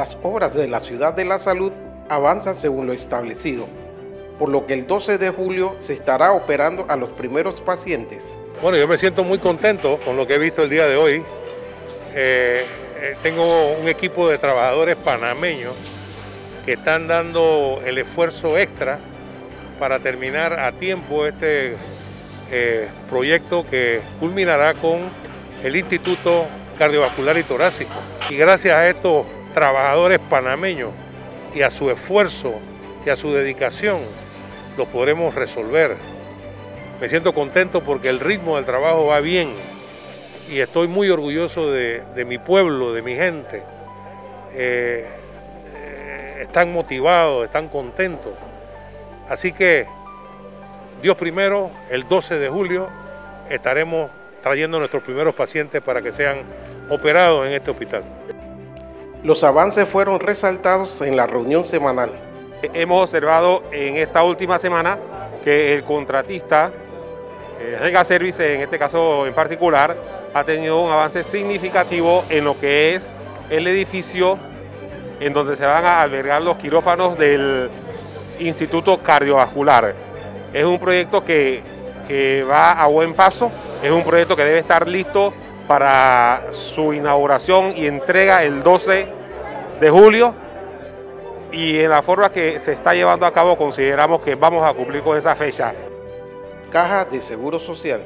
Las obras de la Ciudad de la Salud avanzan según lo establecido, por lo que el 12 de julio se estará operando a los primeros pacientes. Bueno, yo me siento muy contento con lo que he visto el día de hoy. Eh, eh, tengo un equipo de trabajadores panameños que están dando el esfuerzo extra para terminar a tiempo este eh, proyecto que culminará con el Instituto Cardiovascular y Torácico. Y gracias a estos trabajadores panameños y a su esfuerzo y a su dedicación, lo podremos resolver. Me siento contento porque el ritmo del trabajo va bien y estoy muy orgulloso de, mi pueblo, de mi gente. Eh, están motivados, están contentos. Así que Dios primero, el 12 de julio estaremos trayendo nuestros primeros pacientes para que sean operados en este hospital. Los avances fueron resaltados en la reunión semanal. Hemos observado en esta última semana que el contratista, eh, Rega Service en este caso en particular, ha tenido un avance significativo en lo que es el edificio en donde se van a albergar los quirófanos del Instituto Cardiovascular. Es un proyecto que, va a buen paso, es un proyecto que debe estar listo para su inauguración y entrega el 12 de julio y en la forma que se está llevando a cabo consideramos que vamos a cumplir con esa fecha. Caja de Seguro Social.